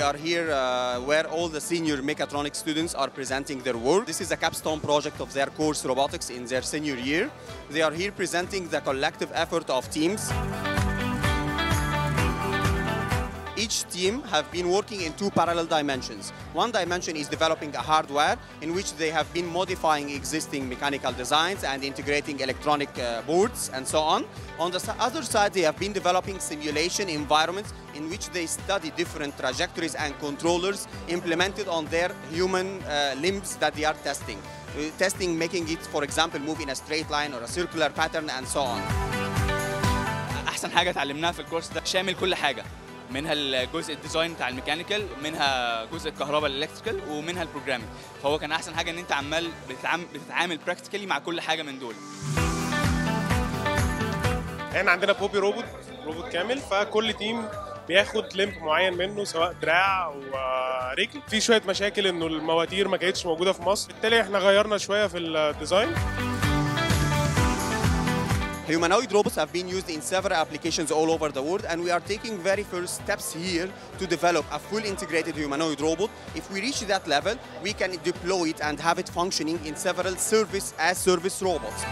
are here uh, where all the senior mechatronics students are presenting their work. This is a capstone project of their course robotics in their senior year. They are here presenting the collective effort of teams Each team have been working in two parallel dimensions. One dimension is developing a hardware in which they have been modifying existing mechanical designs and integrating electronic uh, boards and so on. On the s- other side, they have been developing simulation environments in which they study different trajectories and controllers implemented on their human uh, limbs that they are testing. Uh, testing making it, for example, move in a straight line or a circular pattern and so on. احسن حاجه اتعلمناها في الكورس ده شامل كل حاجه منها الجزء الديزاين بتاع الميكانيكال منها جزء الكهرباء الإلكتريكال ومنها البروجرامينج. فهو كان أحسن حاجة إن أنت عمال بتتعامل براكتيكالي مع كل حاجة من دول. إحنا عندنا بوبي روبوت روبوت كامل. فكل تيم بياخد ليمب معين منه سواء دراع أو آه، في شوية مشاكل إنه المواتير ما كانتش موجودة في مصر. بالتالي إحنا غيرنا شوية في الديزاين Humanoid robots have been used in several applications all over the world, and we are taking very first steps here to develop a full integrated humanoid robot. If we reach that level, we can deploy it and have it functioning in several service as service robots.